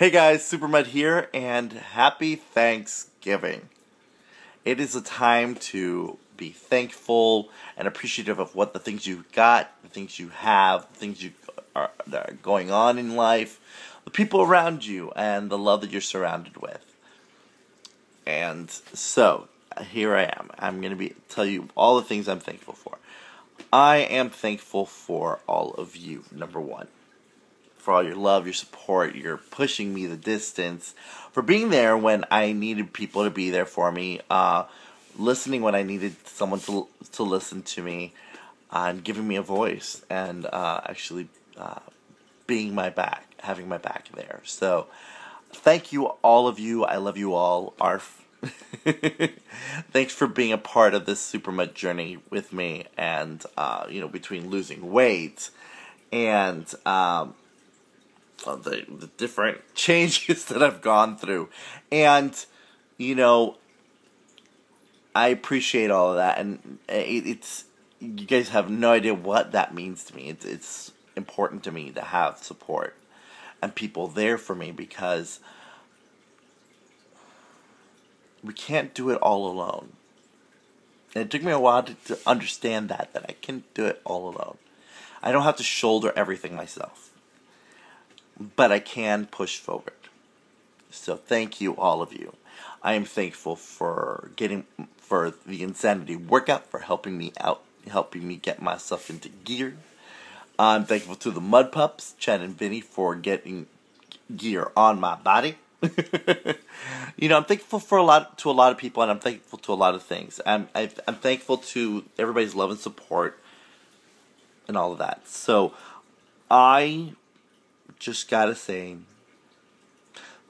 Hey guys, Supermutt here, and happy Thanksgiving. It is a time to be thankful and appreciative of what the things you got, the things you have, the things you are, that are going on in life, the people around you, and the love that you're surrounded with. And so, here I am. I'm going to be tell you all the things I'm thankful for. I am thankful for all of you. Number one, for all your love, your support, your pushing me the distance, for being there when I needed people to be there for me, uh, listening when I needed someone to to listen to me, uh, and giving me a voice, and uh, actually uh, being my back, having my back there. So, thank you, all of you. I love you all. Our Thanks for being a part of this Supermutt journey with me, and uh, you know, between losing weight and um, the the different changes that I've gone through, and you know, I appreciate all of that, and uh, it, it's you guys have no idea what that means to me. It's it's important to me to have support and people there for me because we can't do it all alone. And it took me a while to, to understand that, that I can't do it all alone. I don't have to shoulder everything myself. But I can push forward. So thank you, all of you. I am thankful for getting for the insanity workout for helping me out, helping me get myself into gear. I'm thankful to the Mud Pups, Chad and Vinny, for getting gear on my body. you know, I'm thankful for a lot to a lot of people, and I'm thankful to a lot of things. I'm i am thankful to everybody's love and support, and all of that. So, I just gotta say,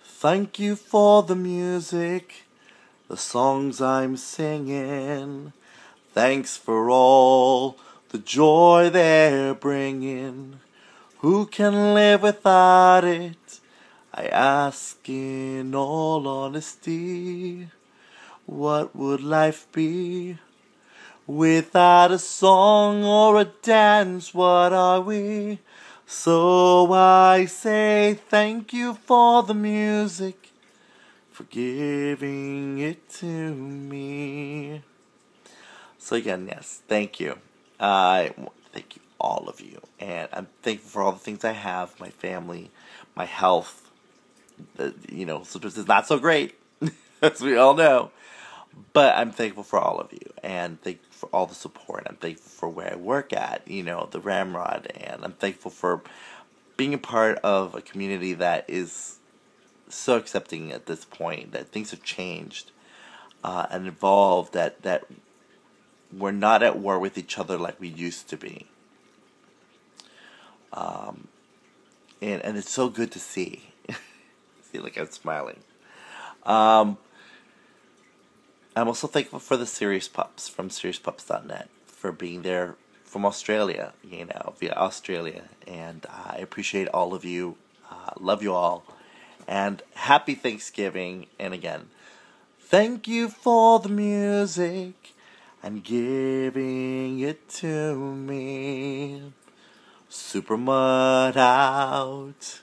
thank you for the music, the songs I'm singing. Thanks for all the joy they're bringing. Who can live without it? I ask in all honesty, what would life be? Without a song or a dance, what are we? So I say thank you for the music, for giving it to me. So again, yes, thank you. I thank you, all of you, and I'm thankful for all the things I have, my family, my health, you know, sometimes it's not so great, as we all know. But I'm thankful for all of you, and thank for all the support. I'm thankful for where I work at, you know, the Ramrod, and I'm thankful for being a part of a community that is so accepting at this point that things have changed uh, and evolved. That that we're not at war with each other like we used to be. Um, and and it's so good to see see, like I'm smiling. Um, I'm also thankful for the Serious Pups from SeriousPups.net for being there from Australia, you know, via Australia. And I appreciate all of you. Uh, love you all. And happy Thanksgiving. And again, thank you for the music and giving it to me. Super Mutt out.